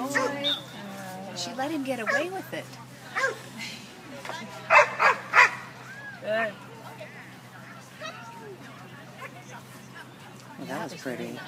Oh boy. She let him get away with it. Good. Well, that was pretty.